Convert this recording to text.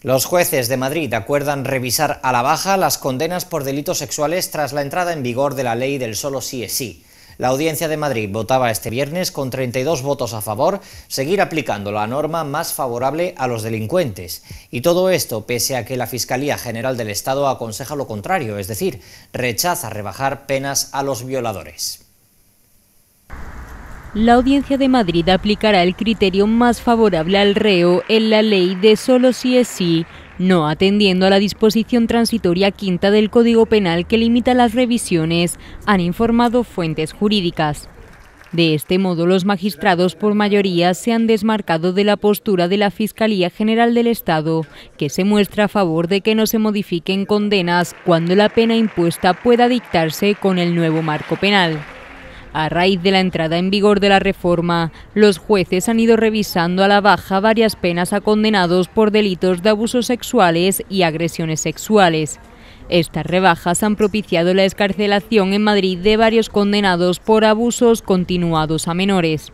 Los jueces de Madrid acuerdan revisar a la baja las condenas por delitos sexuales tras la entrada en vigor de la ley del solo sí es sí. La Audiencia de Madrid votaba este viernes con 32 votos a favor seguir aplicando la norma más favorable a los delincuentes. Y todo esto pese a que la Fiscalía General del Estado aconseja lo contrario, es decir, rechaza rebajar penas a los violadores. La Audiencia de Madrid aplicará el criterio más favorable al reo en la ley de solo si es sí, no atendiendo a la disposición transitoria quinta del Código Penal que limita las revisiones, han informado fuentes jurídicas. De este modo, los magistrados por mayoría se han desmarcado de la postura de la Fiscalía General del Estado, que se muestra a favor de que no se modifiquen condenas cuando la pena impuesta pueda dictarse con el nuevo marco penal. A raíz de la entrada en vigor de la reforma, los jueces han ido revisando a la baja varias penas a condenados por delitos de abusos sexuales y agresiones sexuales. Estas rebajas han propiciado la escarcelación en Madrid de varios condenados por abusos continuados a menores.